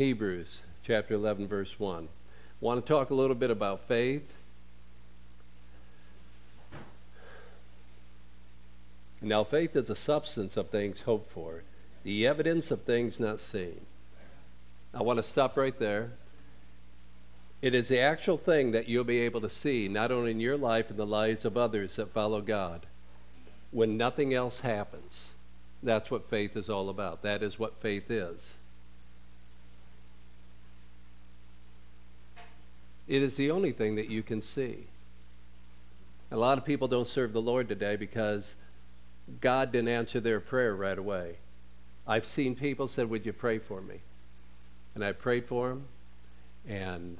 Hebrews chapter 11, verse 1. Want to talk a little bit about faith? Now, faith is a substance of things hoped for, the evidence of things not seen. I want to stop right there. It is the actual thing that you'll be able to see, not only in your life and the lives of others that follow God, when nothing else happens. That's what faith is all about. That is what faith is. It is the only thing that you can see. A lot of people don't serve the Lord today because God didn't answer their prayer right away. I've seen people said, "Would you pray for me?" And I prayed for them, and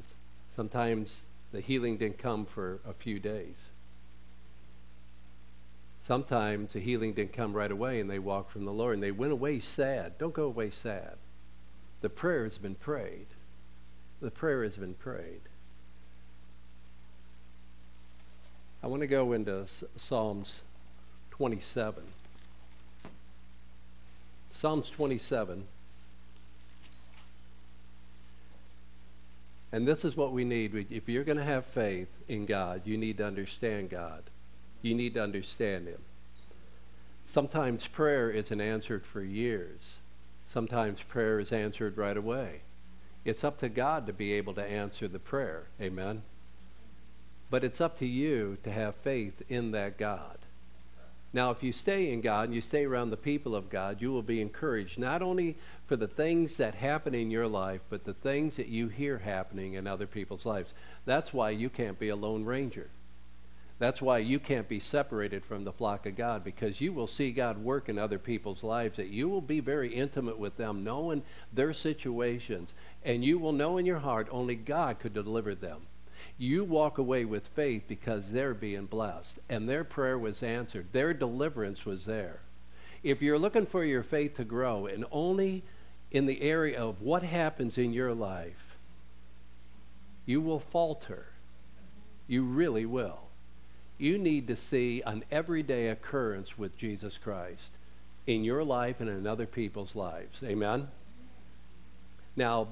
sometimes the healing didn't come for a few days. Sometimes the healing didn't come right away, and they walked from the Lord, and they went away sad. Don't go away sad. The prayer has been prayed. The prayer has been prayed. I want to go into Psalms 27. Psalms 27. And this is what we need. If you're going to have faith in God, you need to understand God. You need to understand Him. Sometimes prayer isn't answered for years. Sometimes prayer is answered right away. It's up to God to be able to answer the prayer. Amen. But it's up to you to have faith in that God. Now, if you stay in God and you stay around the people of God, you will be encouraged not only for the things that happen in your life, but the things that you hear happening in other people's lives. That's why you can't be a lone ranger. That's why you can't be separated from the flock of God because you will see God work in other people's lives, that you will be very intimate with them, knowing their situations, and you will know in your heart only God could deliver them you walk away with faith because they're being blessed and their prayer was answered. Their deliverance was there. If you're looking for your faith to grow and only in the area of what happens in your life, you will falter. You really will. You need to see an everyday occurrence with Jesus Christ in your life and in other people's lives. Amen? Now,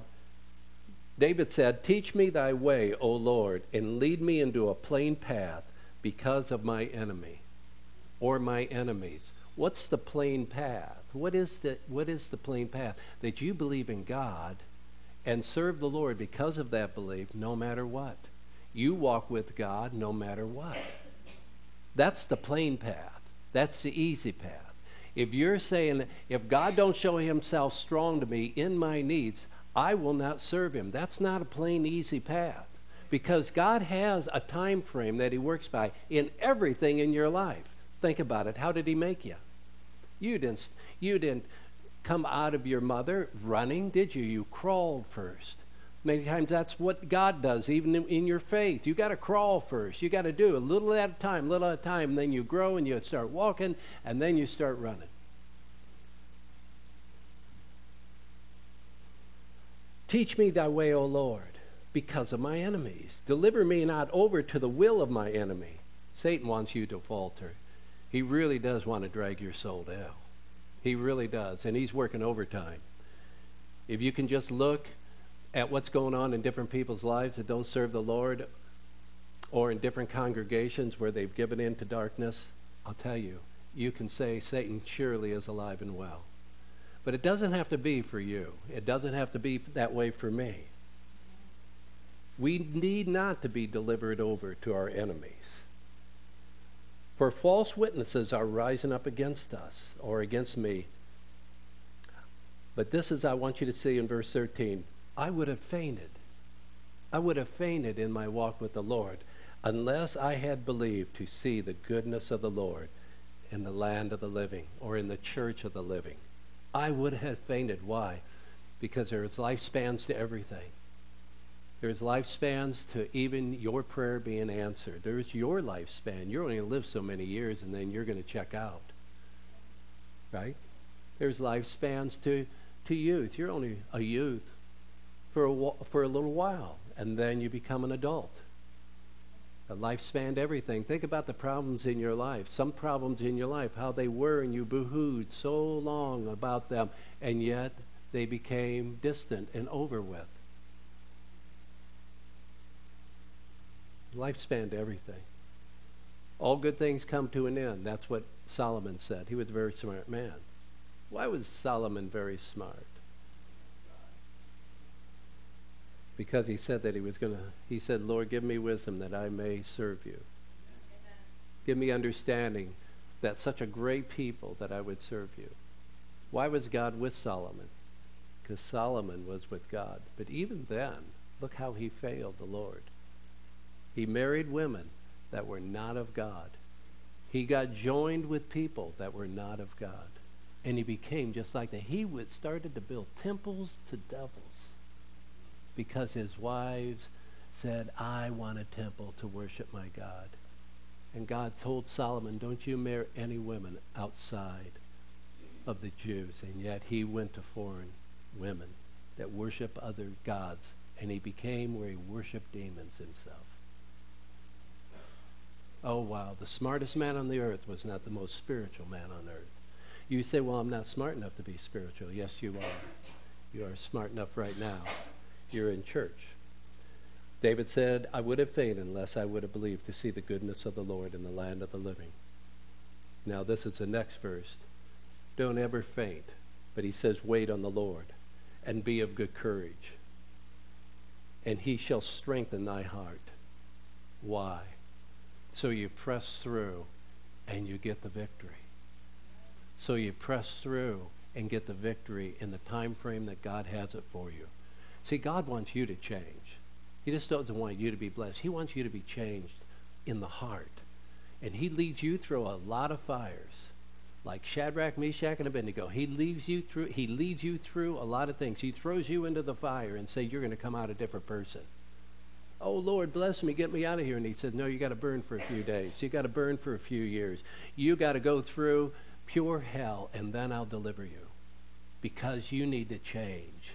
David said, Teach me thy way, O Lord, and lead me into a plain path because of my enemy or my enemies. What's the plain path? What is the, what is the plain path? That you believe in God and serve the Lord because of that belief, no matter what. You walk with God no matter what. That's the plain path. That's the easy path. If you're saying, if God don't show himself strong to me in my needs, I will not serve him. That's not a plain, easy path because God has a time frame that he works by in everything in your life. Think about it. How did he make you? You didn't, you didn't come out of your mother running, did you? You crawled first. Many times that's what God does, even in, your faith. You got to crawl first. You got to do a little at a time, little at a time. Then you grow and you start walking, and then you start running. Teach me thy way, O Lord, because of my enemies. Deliver me not over to the will of my enemy. Satan wants you to falter. He really does want to drag your soul down. He really does. And he's working overtime. If you can just look at what's going on in different people's lives that don't serve the Lord or in different congregations where they've given in to darkness, I'll tell you, you can say Satan surely is alive and well. But it doesn't have to be for you. It doesn't have to be that way for me. We need not to be delivered over to our enemies. For false witnesses are rising up against us or against me. But this is, I want you to see in verse 13 I would have fainted. I would have fainted in my walk with the Lord unless I had believed to see the goodness of the Lord in the land of the living or in the church of the living. I would have fainted. Why? Because there's lifespans to everything. There's lifespans to even your prayer being answered. There's your lifespan. You're only going to live so many years and then you're going to check out. Right? There's lifespans to, to youth. You're only a youth for a, for a little while and then you become an adult. A life spanned everything. Think about the problems in your life. Some problems in your life, how they were, and you boohooed so long about them, and yet they became distant and over with. Lifespan to everything. All good things come to an end. That's what Solomon said. He was a very smart man. Why was Solomon very smart? Because he said that he was going to, he said, Lord, give me wisdom that I may serve you. Amen. Give me understanding that such a great people that I would serve you. Why was God with Solomon? Because Solomon was with God. But even then, look how he failed the Lord. He married women that were not of God. He got joined with people that were not of God. And he became just like that. He would started to build temples to devils because his wives said, I want a temple to worship my God. And God told Solomon, Don't you marry any women outside of the Jews. And yet he went to foreign women that worship other gods. And he became where he worshiped demons himself. Oh, wow. The smartest man on the earth was not the most spiritual man on earth. You say, Well, I'm not smart enough to be spiritual. Yes, you are. You are smart enough right now. You're in church. David said, I would have fainted unless I would have believed to see the goodness of the Lord in the land of the living. Now, this is the next verse. Don't ever faint. But he says, Wait on the Lord and be of good courage, and he shall strengthen thy heart. Why? So you press through and you get the victory. So you press through and get the victory in the time frame that God has it for you. See, God wants you to change. He just doesn't want you to be blessed. He wants you to be changed in the heart. And he leads you through a lot of fires. Like Shadrach, Meshach, and Abednego. He leads you through he leads you through a lot of things. He throws you into the fire and say you're going to come out a different person. Oh Lord, bless me, get me out of here. And he said, No, you got to burn for a few days. You got to burn for a few years. You got to go through pure hell, and then I'll deliver you. Because you need to change.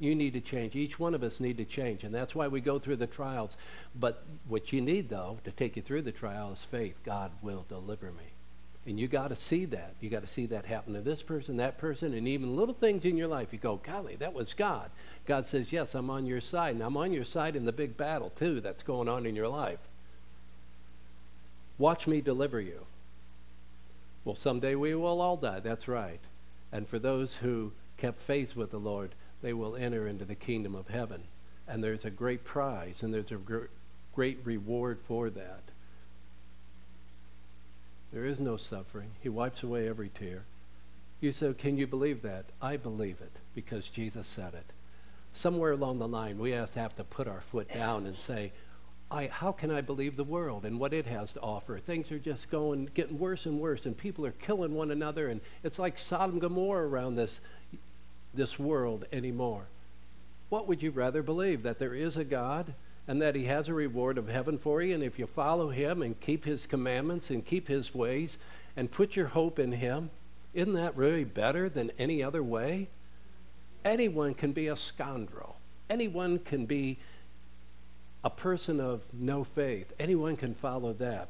You need to change. Each one of us need to change. And that's why we go through the trials. But what you need, though, to take you through the trial is faith. God will deliver me. And you got to see that. You got to see that happen to this person, that person, and even little things in your life. You go, golly, that was God. God says, yes, I'm on your side. And I'm on your side in the big battle, too, that's going on in your life. Watch me deliver you. Well, someday we will all die. That's right. And for those who kept faith with the Lord, they will enter into the kingdom of heaven. And there's a great prize and there's a gr- great reward for that. There is no suffering. He wipes away every tear. You say, Can you believe that? I believe it because Jesus said it. Somewhere along the line, we have to have to put our foot down and say, I, how can I believe the world and what it has to offer? Things are just going, getting worse and worse, and people are killing one another, and it's like Sodom and Gomorrah around this, this world anymore. What would you rather believe? That there is a God and that He has a reward of heaven for you, and if you follow Him and keep His commandments and keep His ways and put your hope in Him, isn't that really better than any other way? Anyone can be a scoundrel, anyone can be a person of no faith. Anyone can follow that.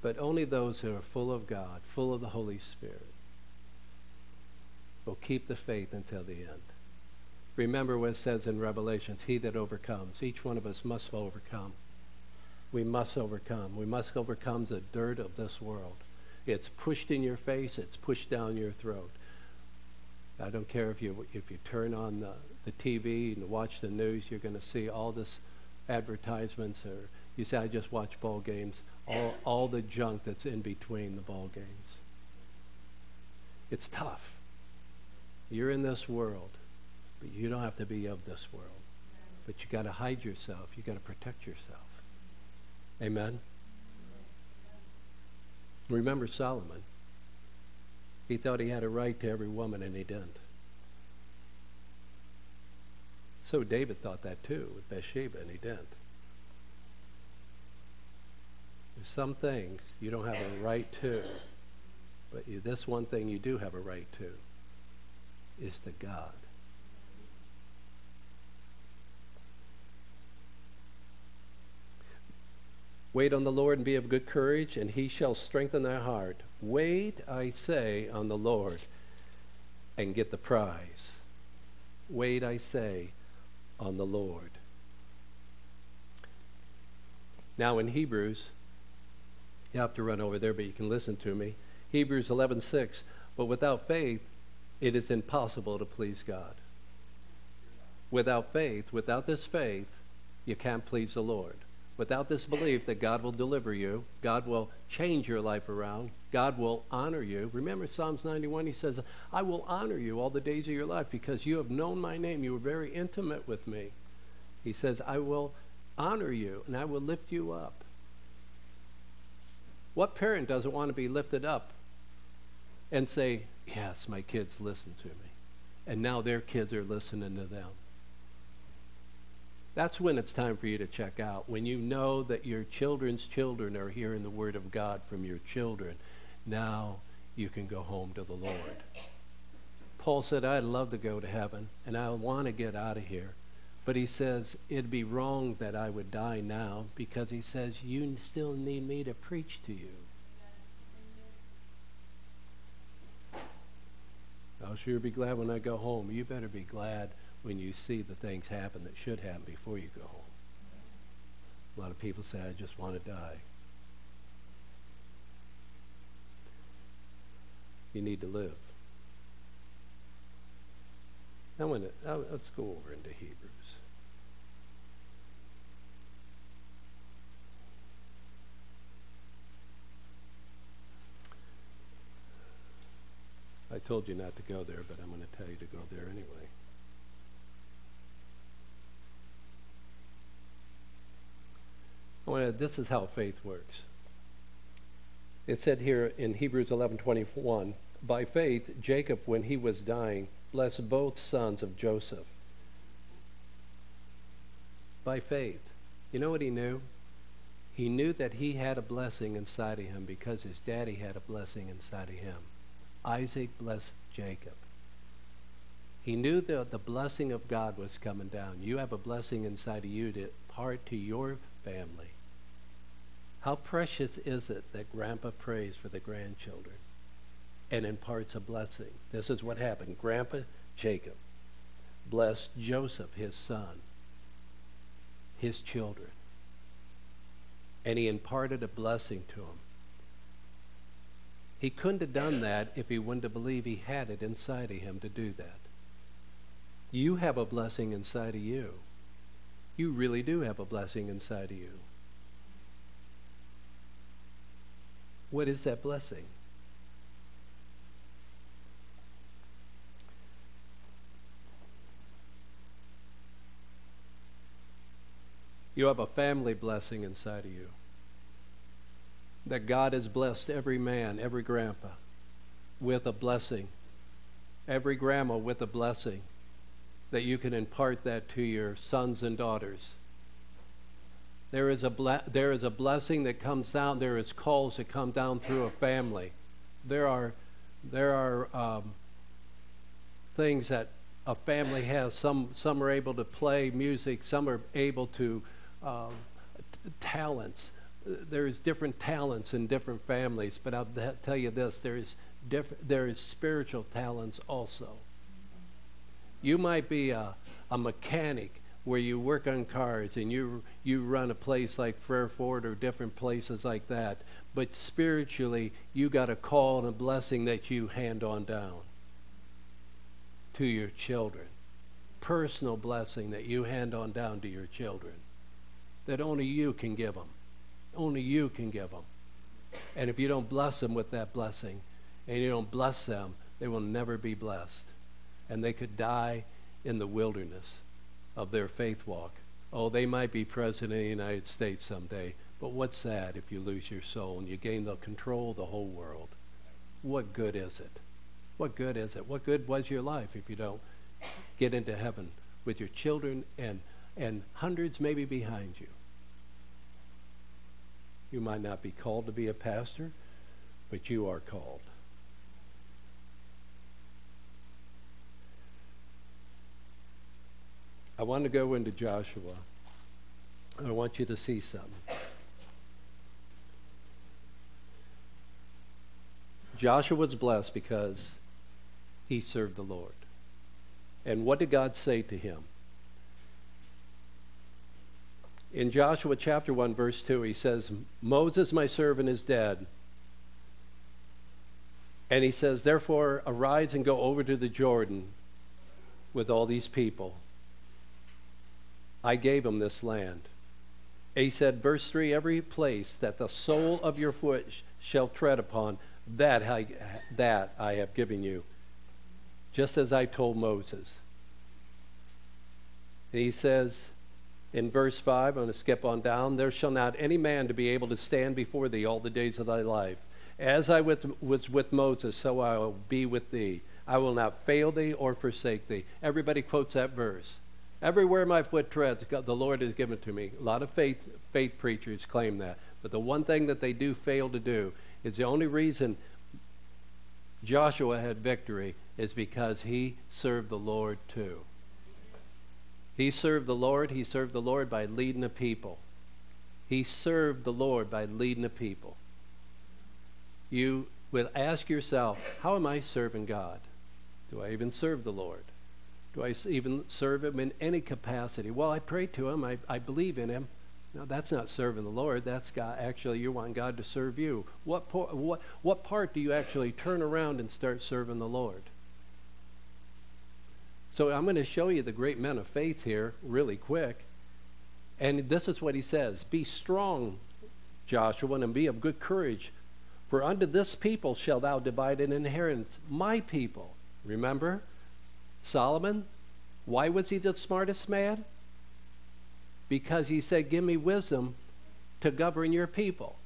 But only those who are full of God, full of the Holy Spirit, will keep the faith until the end. Remember what it says in Revelations He that overcomes, each one of us must overcome. We must overcome. We must overcome the dirt of this world. It's pushed in your face, it's pushed down your throat. I don't care if you if you turn on the, the TV and watch the news, you're going to see all this advertisements, or you say I just watch ball games. All all the junk that's in between the ball games. It's tough. You're in this world, but you don't have to be of this world. But you got to hide yourself. You got to protect yourself. Amen. Remember Solomon. He thought he had a right to every woman, and he didn't. So David thought that too with Bathsheba, and he didn't. There's some things you don't have a right to, but you, this one thing you do have a right to is to God. Wait on the Lord and be of good courage, and he shall strengthen thy heart. Wait, I say, on the Lord and get the prize. Wait, I say, on the Lord. Now in Hebrews, you have to run over there, but you can listen to me. Hebrews 11:6. But without faith, it is impossible to please God. Without faith, without this faith, you can't please the Lord. Without this belief that God will deliver you, God will change your life around, God will honor you. Remember Psalms 91, he says, I will honor you all the days of your life because you have known my name. You were very intimate with me. He says, I will honor you and I will lift you up. What parent doesn't want to be lifted up and say, Yes, my kids listen to me? And now their kids are listening to them. That's when it's time for you to check out. When you know that your children's children are hearing the word of God from your children, now you can go home to the Lord. Paul said, I'd love to go to heaven and I want to get out of here. But he says, it'd be wrong that I would die now because he says, you still need me to preach to you. I'll sure be glad when I go home. You better be glad when you see the things happen that should happen before you go home. A lot of people say, I just want to die. You need to live. Now, let's go over into Hebrews. I told you not to go there, but I'm going to tell you to go there anyway. Oh, this is how faith works. It said here in Hebrews 11:21, by faith Jacob when he was dying blessed both sons of Joseph. By faith. You know what he knew? He knew that he had a blessing inside of him because his daddy had a blessing inside of him. Isaac blessed Jacob. He knew that the blessing of God was coming down. You have a blessing inside of you to part to your family. How precious is it that Grandpa prays for the grandchildren and imparts a blessing? This is what happened. Grandpa Jacob blessed Joseph, his son, his children, and he imparted a blessing to him. He couldn't have done that if he wouldn't have believed he had it inside of him to do that. You have a blessing inside of you. You really do have a blessing inside of you. What is that blessing? You have a family blessing inside of you that God has blessed every man, every grandpa with a blessing, every grandma with a blessing, that you can impart that to your sons and daughters. There is a, ble- there is a blessing that comes down, there is calls that come down through a family. There are, there are um, things that a family has. Some, some are able to play music, some are able to, um, t- talents there's different talents in different families, but I'll tell you this: there is diff- there is spiritual talents also. You might be a, a mechanic where you work on cars and you you run a place like Fairford or different places like that, but spiritually you got a call and a blessing that you hand on down to your children. Personal blessing that you hand on down to your children that only you can give them only you can give them. And if you don't bless them with that blessing, and you don't bless them, they will never be blessed. And they could die in the wilderness of their faith walk. Oh, they might be president of the United States someday, but what's that if you lose your soul and you gain the control of the whole world? What good is it? What good is it? What good was your life if you don't get into heaven with your children and, and hundreds maybe behind you? You might not be called to be a pastor, but you are called. I want to go into Joshua. I want you to see something. Joshua was blessed because he served the Lord. And what did God say to him? In Joshua chapter 1, verse 2, he says, Moses, my servant, is dead. And he says, Therefore, arise and go over to the Jordan with all these people. I gave them this land. And he said, verse 3 Every place that the sole of your foot shall tread upon, that I, that I have given you, just as I told Moses. And he says in verse 5, I'm going to skip on down, there shall not any man to be able to stand before thee all the days of thy life. As I was with Moses, so I will be with thee. I will not fail thee or forsake thee. Everybody quotes that verse. Everywhere my foot treads, God, the Lord has given to me. A lot of faith, faith preachers claim that. But the one thing that they do fail to do is the only reason Joshua had victory is because he served the Lord too. He served the Lord. He served the Lord by leading the people. He served the Lord by leading the people. You would ask yourself, how am I serving God? Do I even serve the Lord? Do I even serve Him in any capacity? Well, I pray to Him, I, I believe in Him. No, that's not serving the Lord. That's God. Actually, you want God to serve you. What, what, what part do you actually turn around and start serving the Lord? So I'm going to show you the great men of faith here really quick. And this is what he says Be strong, Joshua, and be of good courage. For unto this people shall thou divide an inheritance, my people. Remember? Solomon, why was he the smartest man? Because he said, Give me wisdom to govern your people.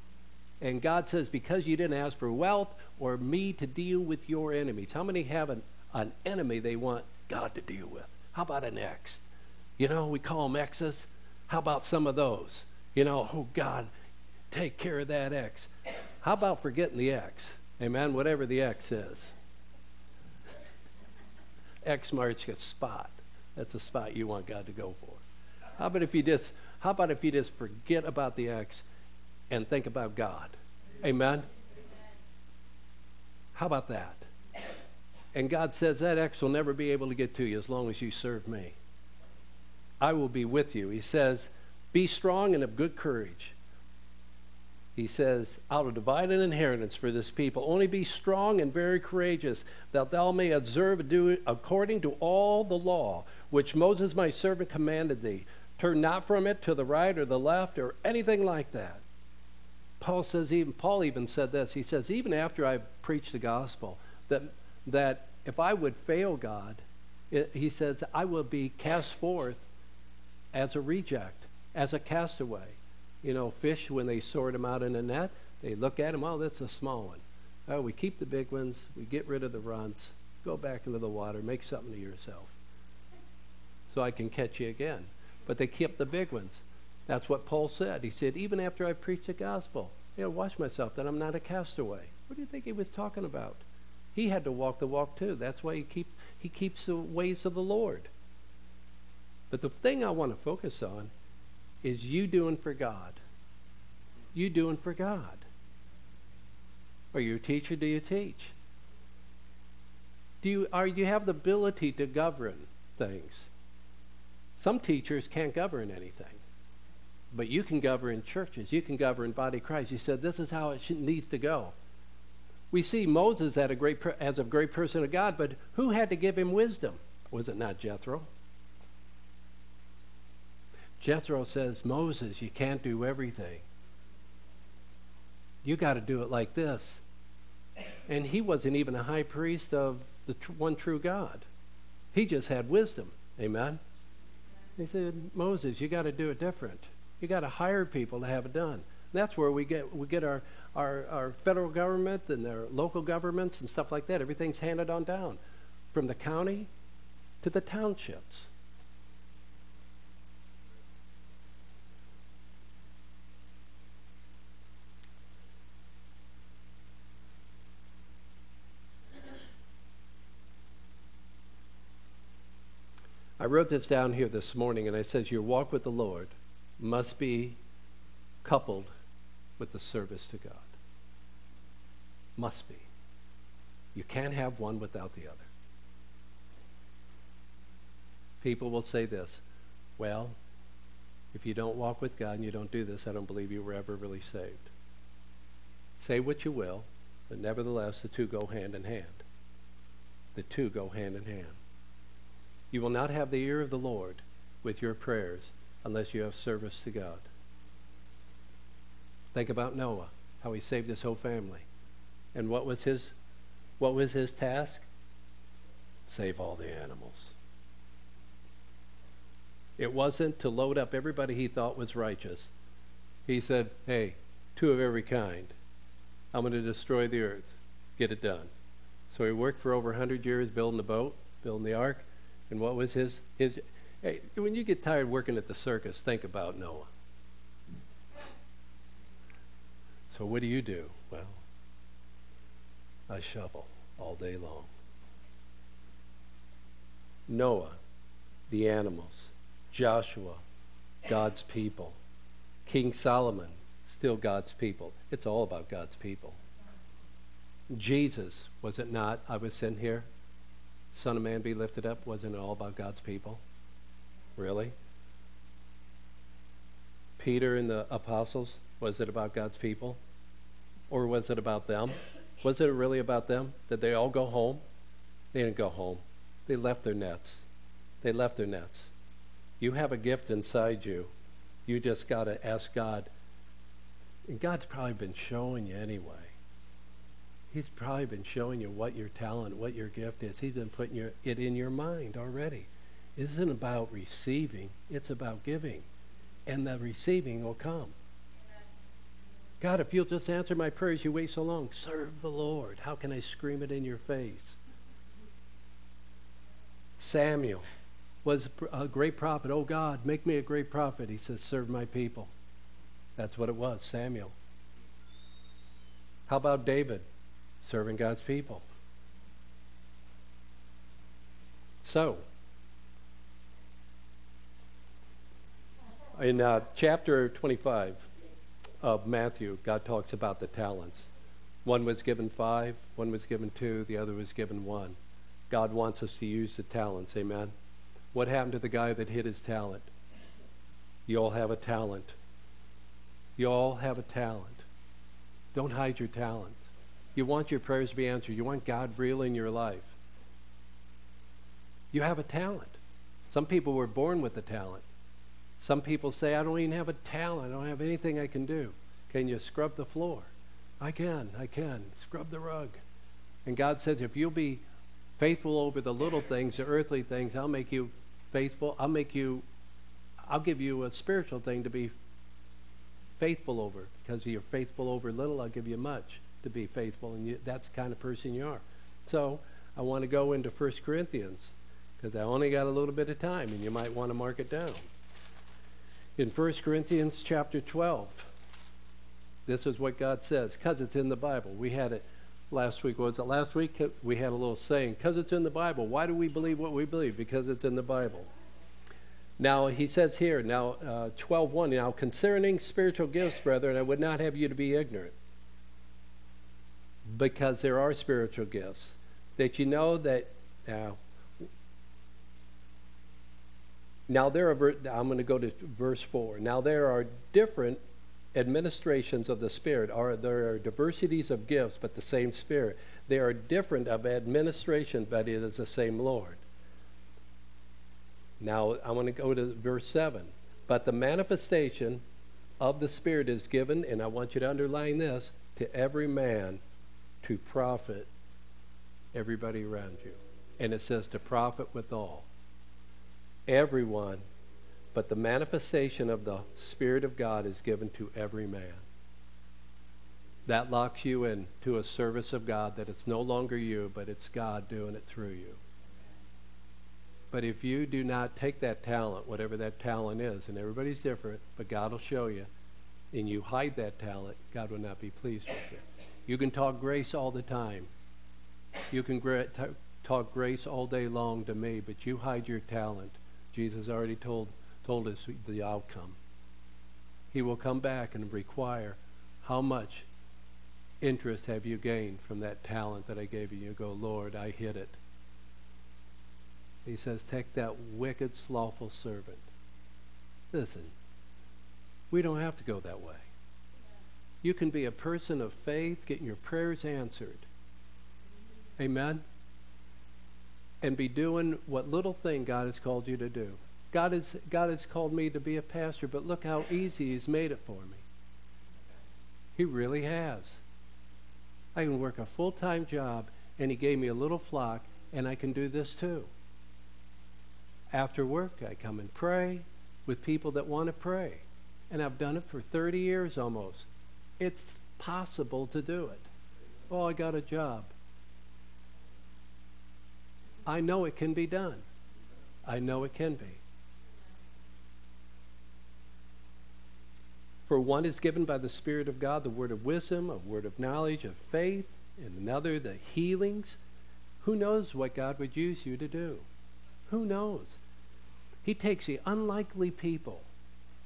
And God says, Because you didn't ask for wealth or me to deal with your enemies. How many have an, enemy they want God to deal with? How about an ex? You know, we call them exes. How about some of those? You know, oh God, take care of that ex. How about forgetting the ex? Amen, whatever the ex is. X marks a spot. That's a spot you want God to go for. How about if you just how about if you just forget about the X and think about God? Amen. Amen. How about that? And God says that X will never be able to get to you as long as you serve me. I will be with you. He says, Be strong and of good courage he says, I will divide an inheritance for this people. Only be strong and very courageous, that thou may observe and do according to all the law which Moses my servant commanded thee. Turn not from it to the right or the left or anything like that. Paul says, even Paul even said this. He says, even after I preached the gospel, that that if I would fail God, it, he says, I will be cast forth as a reject, as a castaway you know, fish when they sort them out in a net. They look at them, oh, that's a small one. Oh, we keep the big ones, we get rid of the runts, go back into the water, make something of yourself. So I can catch you again. But they kept the big ones. That's what Paul said. He said, even after I preached the gospel, I got to watch myself that I'm not a castaway. What do you think he was talking about? He had to walk the walk too. That's why he keeps he keeps the ways of the Lord. But the thing I want to focus on is you doing for God? You doing for God? Are you a teacher? Do you teach? Do you, are you have the ability to govern things? Some teachers can't govern anything, but you can govern churches. You can govern body Christ. He said this is how it should, needs to go. We see Moses as a great as a great person of God, but who had to give him wisdom? Was it not Jethro? Jethro says, Moses, you can't do everything. You got to do it like this. And he wasn't even a high priest of the tr- one true God. He just had wisdom. Amen. He said, Moses, you got to do it different. You got to hire people to have it done. That's where we get we get our, our, our federal government and their local governments and stuff like that. Everything's handed on down, from the county to the townships. I wrote this down here this morning, and I says your walk with the Lord must be coupled with the service to God. Must be. You can't have one without the other. People will say this well, if you don't walk with God and you don't do this, I don't believe you were ever really saved. Say what you will, but nevertheless, the two go hand in hand. The two go hand in hand. You will not have the ear of the Lord with your prayers unless you have service to God. Think about Noah, how he saved his whole family. And what was his what was his task? Save all the animals. It wasn't to load up everybody he thought was righteous. He said, Hey, two of every kind. I'm going to destroy the earth. Get it done. So he worked for over 100 years building the boat, building the ark. And what was his, his hey, when you get tired working at the circus, think about Noah. So what do you do? Well, I shovel all day long. Noah, the animals. Joshua, God's people. King Solomon, still God's people. It's all about God's people. Jesus, was it not? I was sent here. Son of Man be lifted up. Wasn't it all about God's people? Really? Peter and the apostles, was it about God's people? Or was it about them? Was it really about them? Did they all go home? They didn't go home. They left their nets. They left their nets. You have a gift inside you. You just got to ask God. And God's probably been showing you anyway. He's probably been showing you what your talent, what your gift is. He's been putting your, it in your mind already. It isn't about receiving, it's about giving. And the receiving will come. God, if you'll just answer my prayers, you wait so long. Serve the Lord. How can I scream it in your face? Samuel was a great prophet. Oh God, make me a great prophet. He says, serve my people. That's what it was, Samuel. How about David? Serving God's people. So, in uh, chapter 25 of Matthew, God talks about the talents. One was given five, one was given two, the other was given one. God wants us to use the talents, amen? What happened to the guy that hid his talent? You all have a talent. You all have a talent. Don't hide your talent. You want your prayers to be answered. You want God real in your life. You have a talent. Some people were born with a talent. Some people say, I don't even have a talent. I don't have anything I can do. Can you scrub the floor? I can. I can. Scrub the rug. And God says, if you'll be faithful over the little things, the earthly things, I'll make you faithful. I'll make you, I'll give you a spiritual thing to be faithful over. Because if you're faithful over little, I'll give you much to be faithful. And you, that's the kind of person you are. So I want to go into 1 Corinthians because I only got a little bit of time and you might want to mark it down. In 1 Corinthians chapter 12, this is what God says because it's in the Bible. We had it last week. Was it last week? We had a little saying, because it's in the Bible. Why do we believe what we believe? Because it's in the Bible. Now, he says here, now, uh, 12.1, now, concerning spiritual gifts, brethren, I would not have you to be ignorant, because there are spiritual gifts, that you know that, now, now there are, I'm going to go to verse 4. Now, there are different administrations of the Spirit are there are diversities of gifts, but the same Spirit. They are different of administration, but it is the same Lord. Now I want to go to verse 7. But the manifestation of the Spirit is given, and I want you to underline this, to every man to profit everybody around you. And it says to profit withal. Everyone but the manifestation of the Spirit of God is given to every man. That locks you into a service of God that it's no longer you, but it's God doing it through you. But if you do not take that talent, whatever that talent is, and everybody's different, but God will show you, and you hide that talent, God will not be pleased with you. You can talk grace all the time. You can gra- talk grace all day long to me, but you hide your talent. Jesus already told told us the outcome. He will come back and require how much interest have you gained from that talent that I gave you? You go, Lord, I hid it. He says, Take that wicked, slothful servant. Listen, we don't have to go that way. You can be a person of faith, getting your prayers answered. Amen? And be doing what little thing God has called you to do. God has, God has called me to be a pastor, but look how easy He's made it for me. He really has. I can work a full time job, and He gave me a little flock, and I can do this too. After work, I come and pray with people that want to pray. And I've done it for 30 years almost. It's possible to do it. Oh, I got a job. I know it can be done. I know it can be. For one is given by the Spirit of God the word of wisdom, a word of knowledge, of faith, and another the healings. Who knows what God would use you to do? Who knows? He takes the unlikely people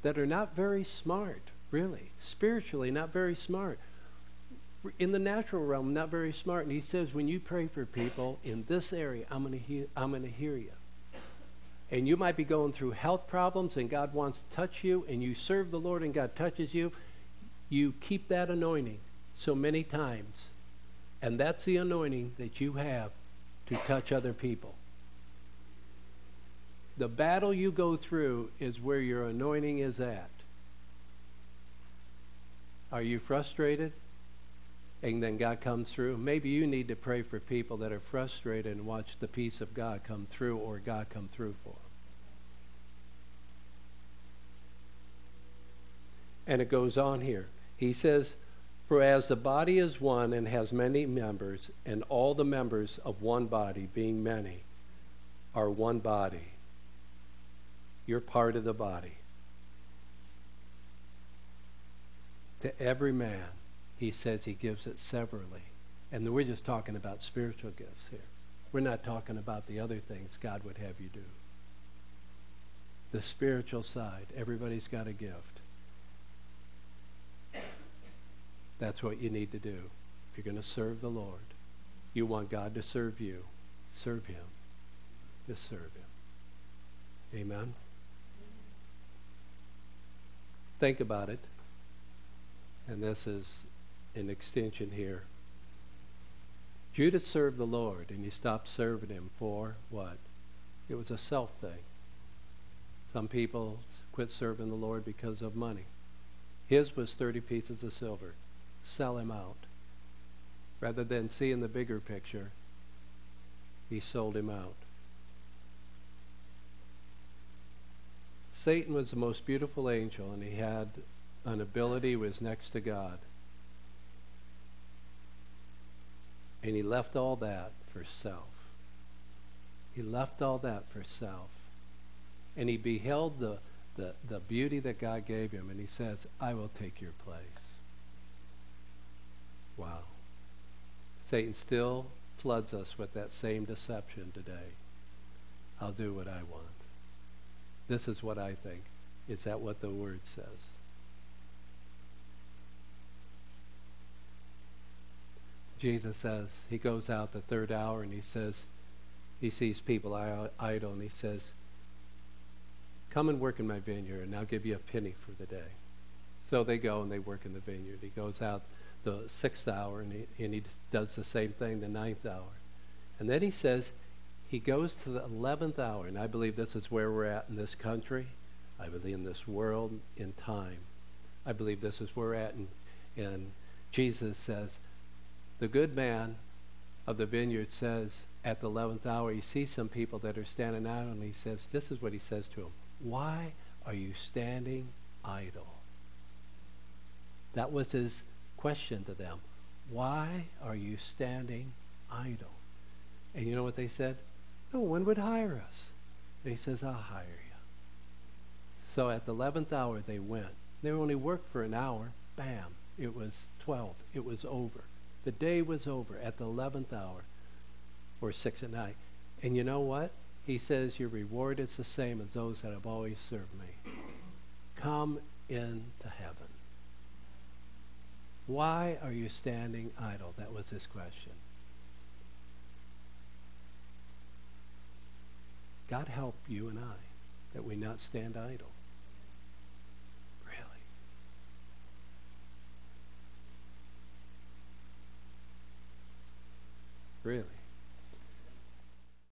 that are not very smart, really, spiritually not very smart, in the natural realm not very smart, and he says, when you pray for people in this area, I'm going to hear, I'm going to hear you. And you might be going through health problems, and God wants to touch you, and you serve the Lord, and God touches you. You keep that anointing so many times, and that's the anointing that you have to touch other people. The battle you go through is where your anointing is at. Are you frustrated? And then God comes through. Maybe you need to pray for people that are frustrated and watch the peace of God come through or God come through for them. And it goes on here. He says, For as the body is one and has many members, and all the members of one body, being many, are one body you're part of the body. To every man, he says he gives it severally. And we're just talking about spiritual gifts here. We're not talking about the other things God would have you do. The spiritual side, everybody's got a gift. That's what you need to do. If you're going to serve the Lord, you want God to serve you, serve Him. Just serve Him. Amen. Think about it. And this is an extension here. Judas served the Lord, and he stopped serving him for what? It was a self thing. Some people quit serving the Lord because of money. His was 30 pieces of silver. Sell him out. Rather than seeing the bigger picture, he sold him out. Satan was the most beautiful angel, and he had an ability was next to God. And he left all that for self. He left all that for self. And he beheld the, the, the beauty that God gave him, and he says, I will take your place. Wow. Satan still floods us with that same deception today. I'll do what I want. This is what I think. Is that what the word says? Jesus says, he goes out the third hour and he says, he sees people idle and he says, Come and work in my vineyard and I'll give you a penny for the day. So they go and they work in the vineyard. He goes out the sixth hour and he, and he does the same thing the ninth hour. And then he says, he goes to the 11th hour, and I believe this is where we're at in this country. I believe in this world, in time. I believe this is where we're at. And, and Jesus says, the good man of the vineyard says, at the 11th hour, he sees some people that are standing idle, and he says, this is what he says to them Why are you standing idle? That was his question to them. Why are you standing idle? And you know what they said? No one would hire us. And he says, I'll hire you. So at the 11th hour, they went. They only worked for an hour. Bam. It was 12. It was over. The day was over at the 11th hour or 6 at night. And you know what? He says, Your reward is the same as those that have always served me. Come into heaven. Why are you standing idle? That was his question. God help you and I that we not stand idle. Really. Really.